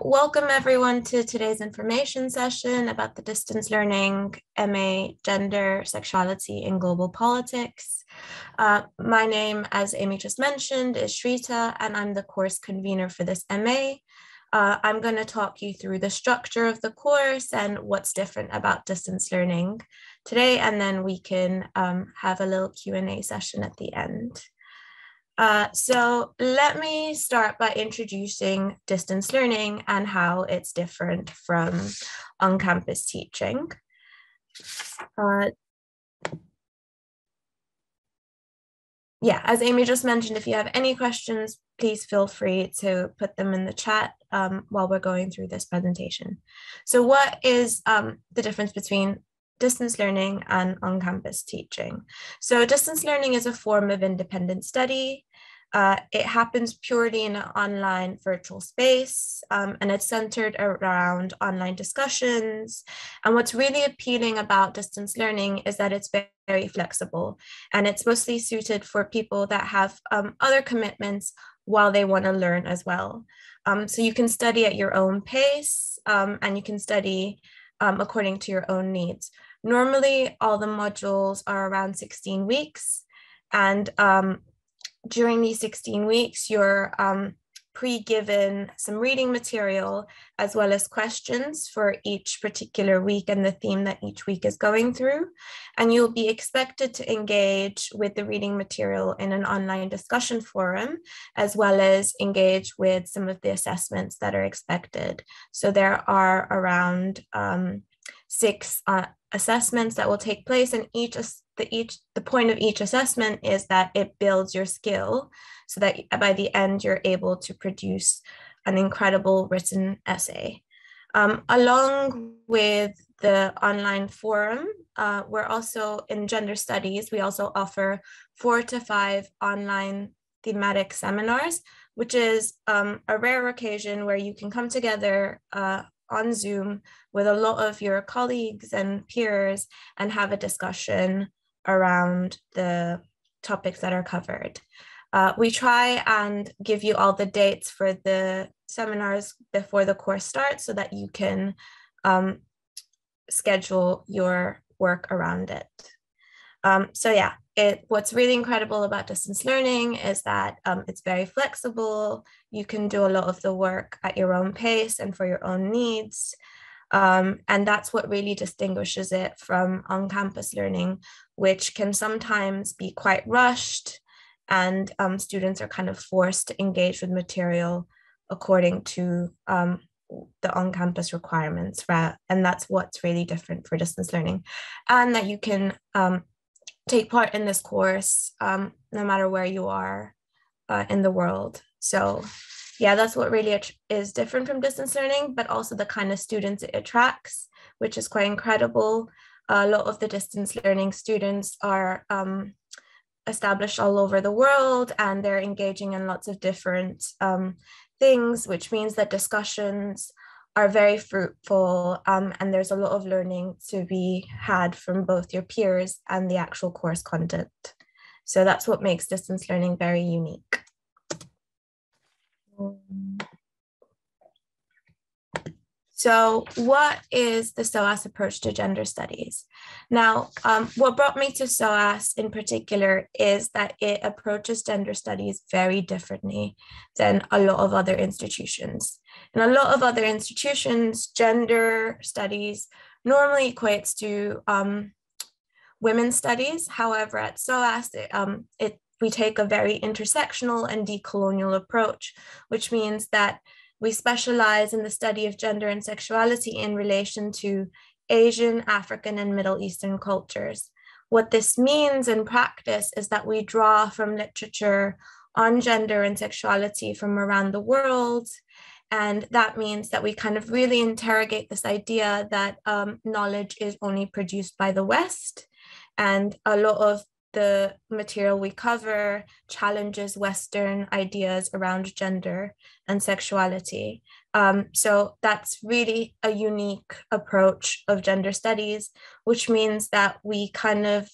Welcome everyone to today's information session about the distance learning MA Gender, Sexuality and Global Politics. Uh, my name, as Amy just mentioned, is Shrita and I'm the course convener for this MA. Uh, I'm going to talk you through the structure of the course and what's different about distance learning today, and then we can um, have a little Q&A session at the end. Uh, so let me start by introducing distance learning and how it's different from on-campus teaching. Uh, yeah, as Amy just mentioned, if you have any questions, please feel free to put them in the chat um, while we're going through this presentation. So what is um, the difference between distance learning and on-campus teaching. So distance learning is a form of independent study. Uh, it happens purely in an online virtual space um, and it's centered around online discussions. And what's really appealing about distance learning is that it's very, flexible and it's mostly suited for people that have um, other commitments while they want to learn as well. Um, so you can study at your own pace um, and you can study um, according to your own needs. Normally, all the modules are around 16 weeks. And um, during these 16 weeks, you're um, pre-given some reading material as well as questions for each particular week and the theme that each week is going through. And you'll be expected to engage with the reading material in an online discussion forum, as well as engage with some of the assessments that are expected. So there are around um, six uh, assessments that will take place and each the each the point of each assessment is that it builds your skill so that by the end you're able to produce an incredible written essay. Um, along with the online forum uh, we're also in gender studies. We also offer four to five online thematic seminars which is um, a rare occasion where you can come together uh, on Zoom with a lot of your colleagues and peers and have a discussion around the topics that are covered. Uh, we try and give you all the dates for the seminars before the course starts so that you can um, schedule your work around it. Um, so yeah, it what's really incredible about distance learning is that um, it's very flexible. You can do a lot of the work at your own pace and for your own needs. Um, and that's what really distinguishes it from on-campus learning, which can sometimes be quite rushed and um, students are kind of forced to engage with material according to um, the on-campus requirements, right? And that's what's really different for distance learning. And that you can um, take part in this course um, no matter where you are uh, in the world. So yeah, that's what really is different from distance learning, but also the kind of students it attracts, which is quite incredible. a lot of the distance learning students are um, established all over the world and they're engaging in lots of different um, things, which means that discussions are very fruitful um, and there's a lot of learning to be had from both your peers and the actual course content. So that's what makes distance learning very unique. So, what is the SOAS approach to gender studies? Now, um, what brought me to SOAS in particular is that it approaches gender studies very differently than a lot of other institutions. In a lot of other institutions, gender studies normally equates to um, women's studies. However, at SOAS, it, um, it we take a very intersectional and decolonial approach, which means that we specialize in the study of gender and sexuality in relation to Asian, African, and Middle Eastern cultures. What this means in practice is that we draw from literature on gender and sexuality from around the world. And that means that we kind of really interrogate this idea that um, knowledge is only produced by the West. And a lot of the material we cover challenges Western ideas around gender and sexuality. Um, so that's really a unique approach of gender studies, which means that we kind of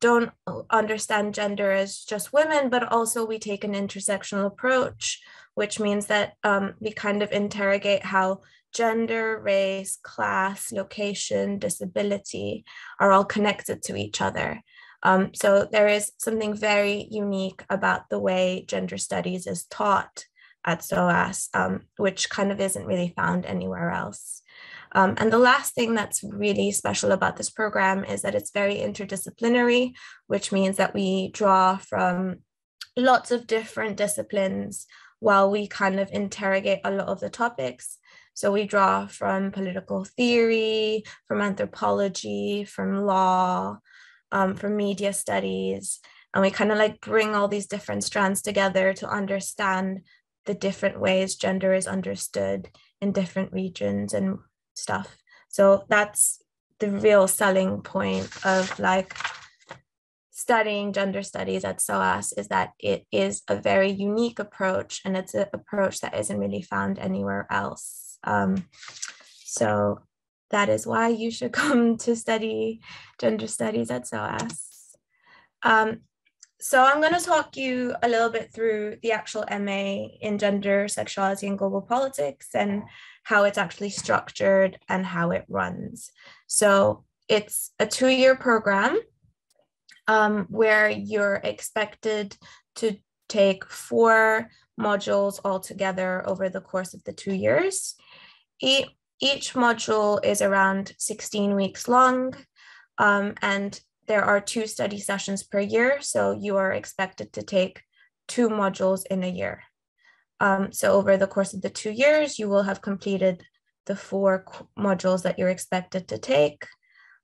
don't understand gender as just women, but also we take an intersectional approach, which means that um, we kind of interrogate how gender, race, class, location, disability are all connected to each other. Um, so there is something very unique about the way gender studies is taught at SOAS, um, which kind of isn't really found anywhere else. Um, and the last thing that's really special about this program is that it's very interdisciplinary, which means that we draw from lots of different disciplines while we kind of interrogate a lot of the topics. So we draw from political theory, from anthropology, from law, um, from media studies, and we kind of like bring all these different strands together to understand the different ways gender is understood in different regions and stuff. So that's the real selling point of like studying gender studies at SOAS is that it is a very unique approach and it's an approach that isn't really found anywhere else. Um, so that is why you should come to study gender studies at SOAS. Um, so I'm going to talk you a little bit through the actual MA in gender, sexuality, and global politics and how it's actually structured and how it runs. So it's a two-year program um, where you're expected to take four modules altogether over the course of the two years. Each module is around 16 weeks long um, and there are two study sessions per year, so you are expected to take two modules in a year. Um, so over the course of the two years, you will have completed the four modules that you're expected to take.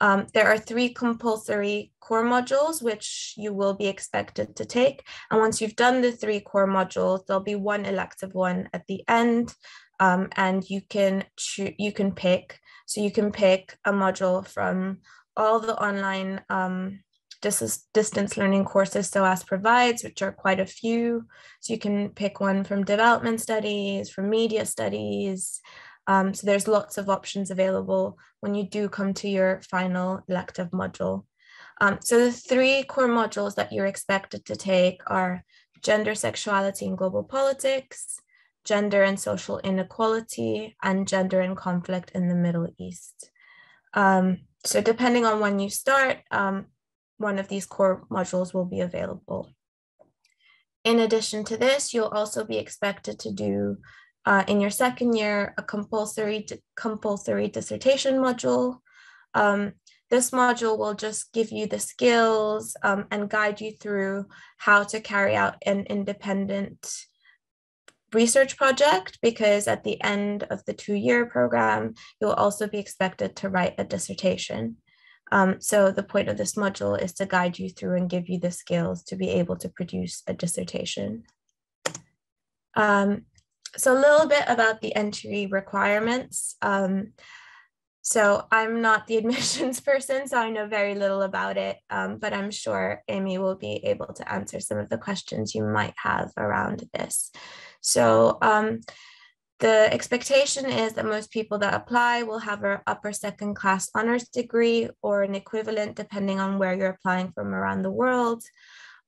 Um, there are three compulsory core modules, which you will be expected to take. And once you've done the three core modules, there'll be one elective one at the end. Um, and you can you can pick. So you can pick a module from all the online um, dis- distance learning courses SOAS provides, which are quite a few. So you can pick one from development studies, from media studies. Um, so there's lots of options available when you do come to your final elective module. Um, so the three core modules that you're expected to take are gender, sexuality, and global politics, gender and social inequality, and gender and conflict in the Middle East. Um, so depending on when you start, um, one of these core modules will be available. In addition to this, you'll also be expected to do uh, in your second year a compulsory, compulsory dissertation module. Um, this module will just give you the skills um, and guide you through how to carry out an independent research project because at the end of the two-year program, you'll also be expected to write a dissertation. Um, so the point of this module is to guide you through and give you the skills to be able to produce a dissertation. Um, so a little bit about the entry requirements. Um, so I'm not the admissions person, so I know very little about it, um, but I'm sure Amy will be able to answer some of the questions you might have around this. So um, the expectation is that most people that apply will have an upper second class honors degree or an equivalent, depending on where you're applying from around the world.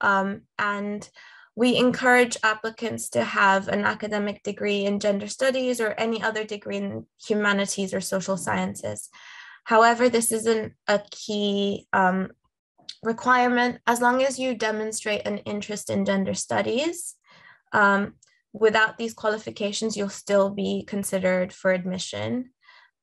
Um, and we encourage applicants to have an academic degree in gender studies or any other degree in humanities or social sciences. However, this isn't a key um, requirement as long as you demonstrate an interest in gender studies. Um, without these qualifications, you'll still be considered for admission.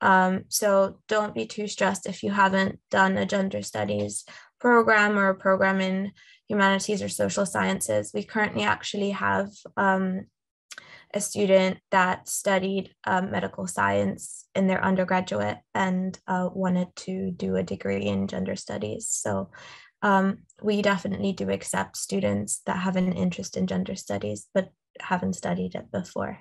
Um, so don't be too stressed if you haven't done a gender studies program or a program in humanities or social sciences. We currently actually have um, a student that studied um, medical science in their undergraduate and uh, wanted to do a degree in gender studies. So um, we definitely do accept students that have an interest in gender studies, but haven't studied it before.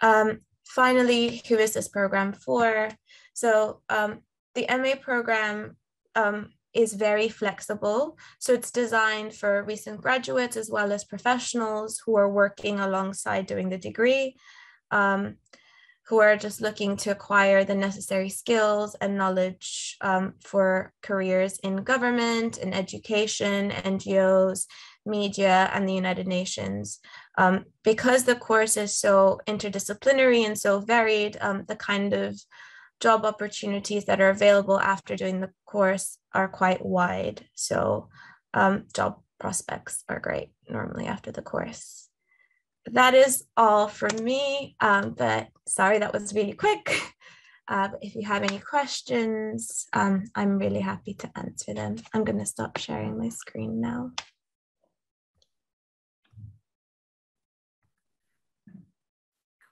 Um, finally, who is this program for? So um, the MA program um, is very flexible. So it's designed for recent graduates as well as professionals who are working alongside doing the degree. Um, who are just looking to acquire the necessary skills and knowledge um, for careers in government, in education, NGOs, media, and the United Nations. Um, because the course is so interdisciplinary and so varied, um, the kind of job opportunities that are available after doing the course are quite wide. So um, job prospects are great normally after the course. That is all from me, um, but sorry that was really quick. Uh, if you have any questions, um, I'm really happy to answer them. I'm going to stop sharing my screen now.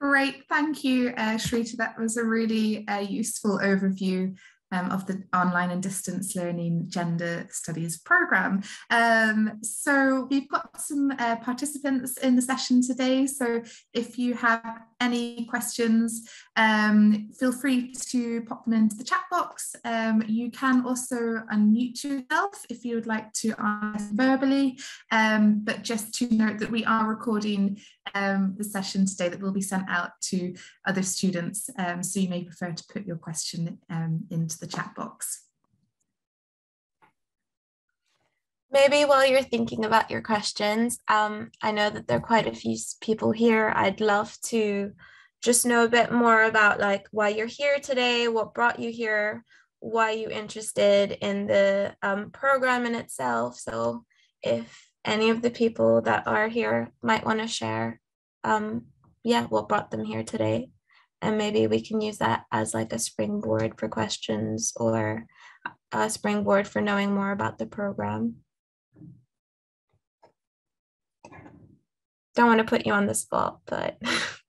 Great, thank you, uh, Shrita. That was a really uh, useful overview um, of the online and distance learning gender studies program. Um, so we've got some uh, participants in the session today. So if you have any questions, um, feel free to pop them into the chat box. Um, you can also unmute yourself if you would like to ask verbally, um, but just to note that we are recording um, the session today that will be sent out to other students. So you may prefer to put your question into the chat box. Maybe while you're thinking about your questions, um, I know that there are quite a few people here. I'd love to just know a bit more about like why you're here today, what brought you here, why you interested in the um, program in itself. So if any of the people that are here might want to share, um, yeah, what brought them here today. And maybe we can use that as like a springboard for questions or a springboard for knowing more about the program. Don't want to put you on the spot, but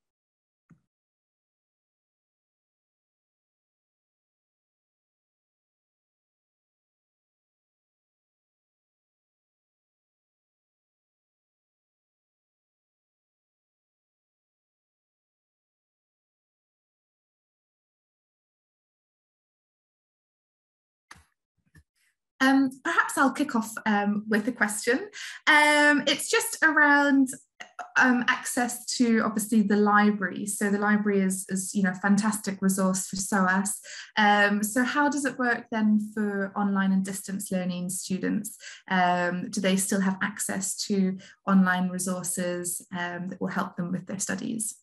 Um, perhaps I'll kick off um, with a question. Um, it's just around um, access to obviously the library. So the library is, is you know, a fantastic resource for SOAS. Um, so how does it work then for online and distance learning students? Um, do they still have access to online resources that will help them with their studies?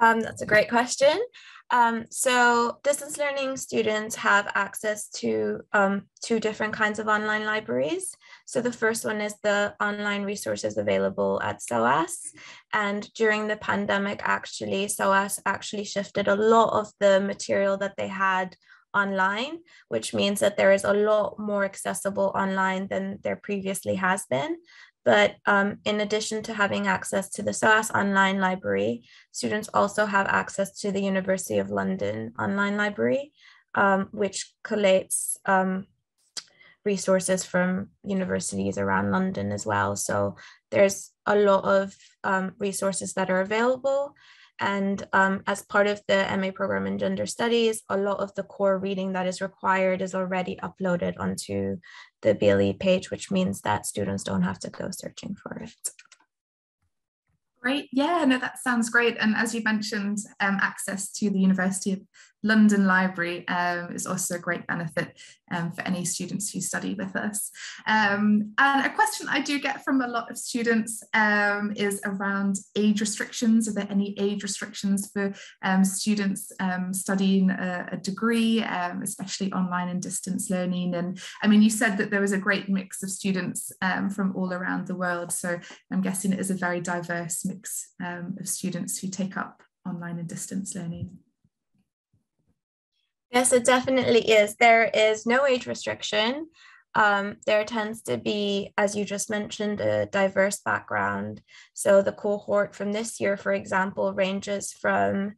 That's a great question. Um, so distance learning students have access to um, two different kinds of online libraries. So the first one is the online resources available at SOAS. And during the pandemic, actually, SOAS actually shifted a lot of the material that they had online, which means that there is a lot more accessible online than there previously has been. But um, in addition to having access to the SOAS online library, students also have access to the University of London online library, um, which collates um, resources from universities around London as well. So there's a lot of um, resources that are available. And um, as part of the MA program in gender studies, a lot of the core reading that is required is already uploaded onto the VLE page, which means that students don't have to go searching for it. Great. Yeah, no, that sounds great. And as you mentioned, um, access to the University of London Library um, is also a great benefit um, for any students who study with us. Um, and a question I do get from a lot of students um, is around age restrictions. Are there any age restrictions for um, students um, studying a, a degree, especially online and distance learning? And I mean, you said that there was a great mix of students from all around the world. So I'm guessing it is a very diverse mix of students who take up online and distance learning. Yes, it definitely is. There is no age restriction. Um, there tends to be, as you just mentioned, a diverse background. So the cohort from this year, for example, ranges from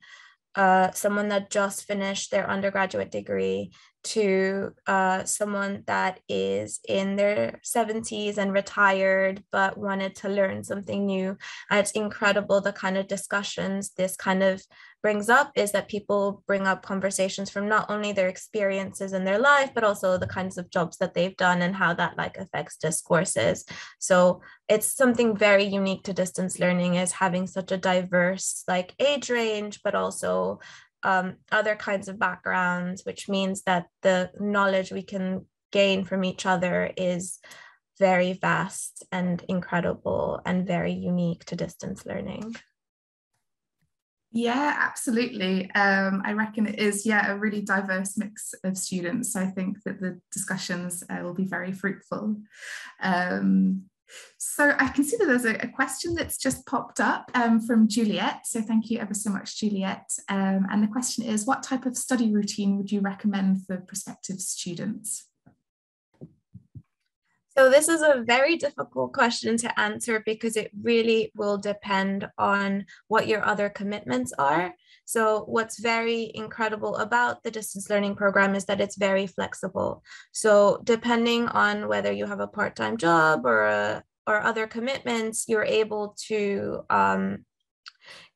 uh, someone that just finished their undergraduate degree to uh, someone that is in their 70s and retired but wanted to learn something new. And it's incredible the kind of discussions this kind of brings up is that people bring up conversations from not only their experiences in their life but also the kinds of jobs that they've done and how that like affects discourses so it's something very unique to distance learning is having such a diverse like age range but also um, other kinds of backgrounds, which means that the knowledge we can gain from each other is very vast and incredible and very unique to distance learning. Yeah, absolutely. Um, I reckon it is, yeah, a really diverse mix of students. So I think that the discussions uh, will be very fruitful. Um, so I can see that there's a, a question that's just popped up um, from Juliet. So thank you ever so much, Juliet. Um, and the question is, what type of study routine would you recommend for prospective students? So this is a very difficult question to answer because it really will depend on what your other commitments are. So what's very incredible about the distance learning program is that it's very flexible. So depending on whether you have a part-time job or a, or other commitments, you're able to um,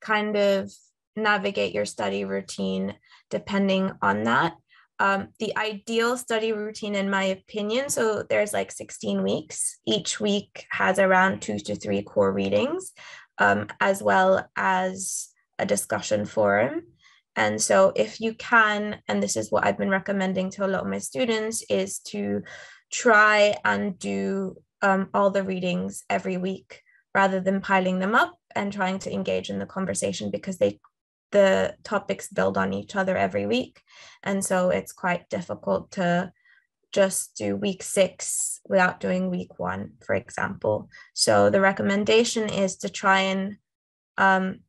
kind of navigate your study routine depending on that um, the ideal study routine, in my opinion. So there's like 16 weeks. Each week has around two to three core readings, um, as well as a discussion forum. And so if you can, and this is what I've been recommending to a lot of my students, is to try and do um, all the readings every week rather than piling them up and trying to engage in the conversation because they the topics build on each other every week. And so it's quite difficult to just do week six without doing week one, for example. So the recommendation is to try and um,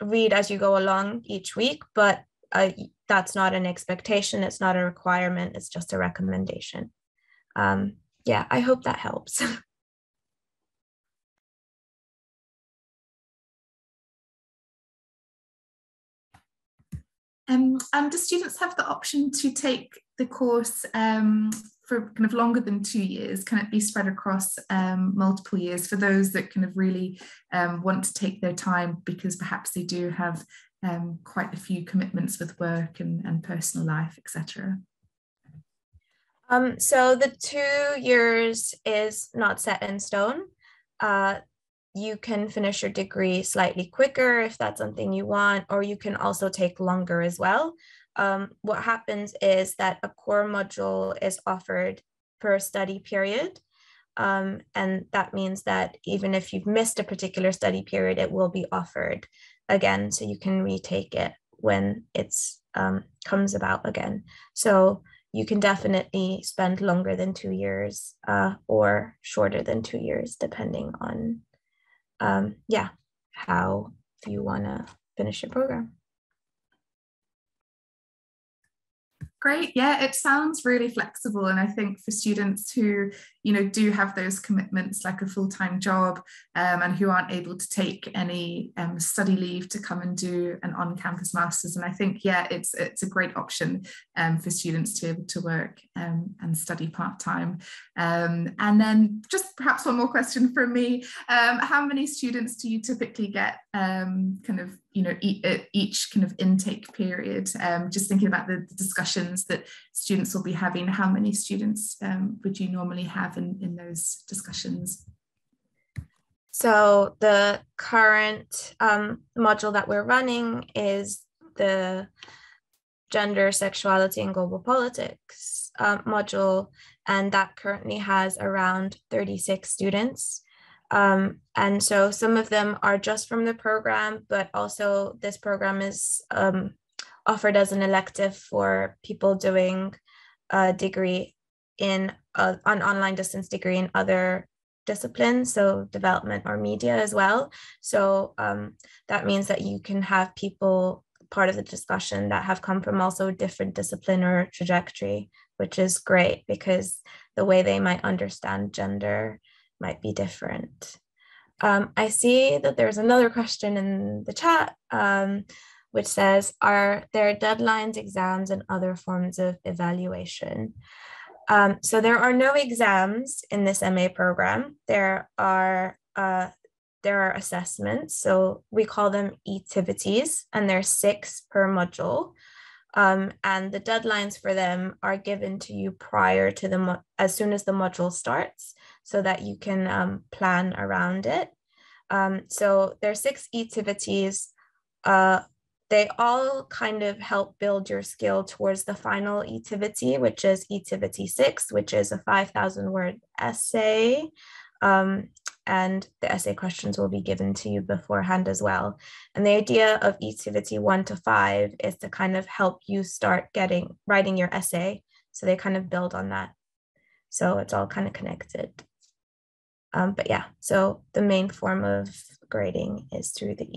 read as you go along each week, but uh, that's not an expectation, it's not a requirement, it's just a recommendation. Um, yeah, I hope that helps. Um, and do students have the option to take the course um, for kind of longer than two years? Can it be spread across um, multiple years for those that kind of really um, want to take their time because perhaps they do have um, quite a few commitments with work and, and personal life, etc.? Um, so the two years is not set in stone. Uh, you can finish your degree slightly quicker if that's something you want, or you can also take longer as well. Um, what happens is that a core module is offered per study period. Um, and that means that even if you've missed a particular study period, it will be offered again, so you can retake it when it's um, comes about again. So you can definitely spend longer than two years uh, or shorter than two years, depending on um, yeah, how do you want to finish your program. Great. Yeah, it sounds really flexible. And I think for students who, you know, do have those commitments like a full-time job um, and who aren't able to take any um, study leave to come and do an on-campus master's. And I think, yeah, it's it's a great option um, for students to be able to work um, and study part-time. Um, and then just perhaps one more question from me. Um, how many students do you typically get kind of you know each kind of intake period um, just thinking about the, discussions that students will be having how many students um, would you normally have in, in those discussions. So the current um, module that we're running is the gender sexuality and global politics uh, module. And that currently has around 36 students. Um, and so some of them are just from the program, but also this program is um, offered as an elective for people doing a degree in uh, an online distance degree in other disciplines, so development or media as well. So um, that means that you can have people part of the discussion that have come from also different discipline or trajectory, which is great because the way they might understand gender might be different. Um, I see that there's another question in the chat. Um, which says, Are there deadlines, exams, and other forms of evaluation? Um, so there are no exams in this MA program. There are uh, there are assessments. So we call them activities, and there's six per module. Um, and the deadlines for them are given to you prior to the as soon as the module starts, so that you can um, plan around it. Um, so there are six activities. Uh, they all kind of help build your skill towards the final activity, which is activity six, which is a 5,000 word essay. Um, and the essay questions will be given to you beforehand as well. And the idea of activity one to five is to kind of help you start getting writing your essay. So they kind of build on that. So it's all kind of connected. Um, but yeah, so the main form of grading is through the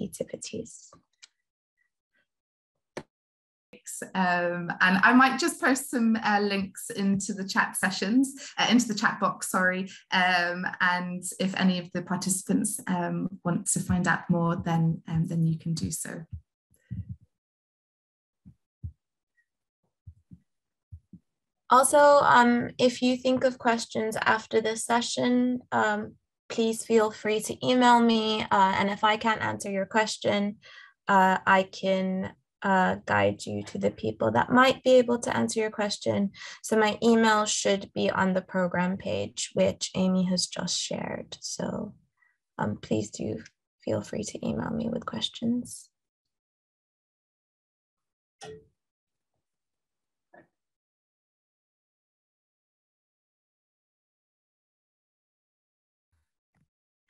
activities um, and I might just post some uh, links into the chat sessions, uh, into the chat box, sorry. Um, and if any of the participants um, want to find out more, then, um, then you can do so. Also, um, if you think of questions after this session, um, please feel free to email me. Uh, and if I can't answer your question, uh, I can uh, guide you to the people that might be able to answer your question. So my email should be on the program page, which Amy has just shared. So um, please do feel free to email me with questions.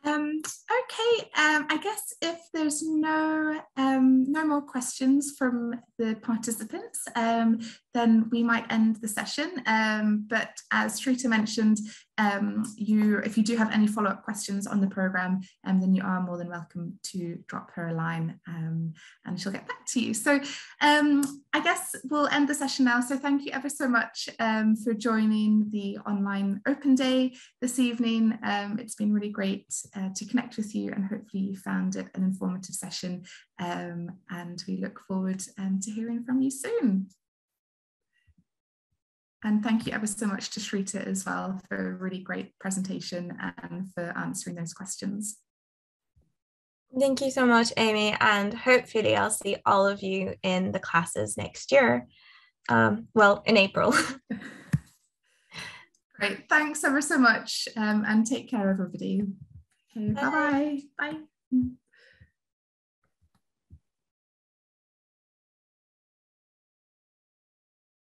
Um, okay, um, I guess if there's no um, no more questions from the participants, um, then we might end the session. Um, but as Shrita mentioned, um, you if you do have any follow-up questions on the program, um, then you are more than welcome to drop her a line um, and she'll get back to you. So um, I guess we'll end the session now. So thank you ever so much um, for joining the online open day this evening. It's been really great uh, to connect with you and hopefully you found it an informative session and we look forward to hearing from you soon. And thank you ever so much to Shrita as well for a really great presentation and for answering those questions. Thank you so much, Amy. And hopefully I'll see all of you in the classes next year. Um, well, in April. Great. Thanks ever so much um, and take care, everybody. Okay. Bye. -bye. bye.